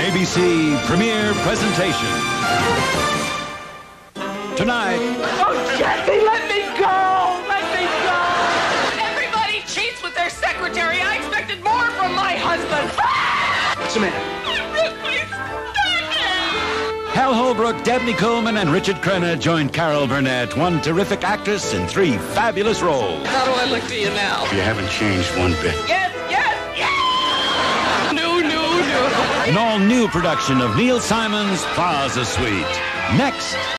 ABC premiere presentation. Tonight, Oh, Jesse, let me go! Let me go! Everybody cheats with their secretary. I expected more from my husband. What's the matter? Hal Holbrook, Dabney Coleman, and Richard Crenna joined Carol Burnett, one terrific actress in three fabulous roles. How do I look to you now? You haven't changed one bit. Yes, yes, An all-new production of Neil Simon's Plaza Suite. Next.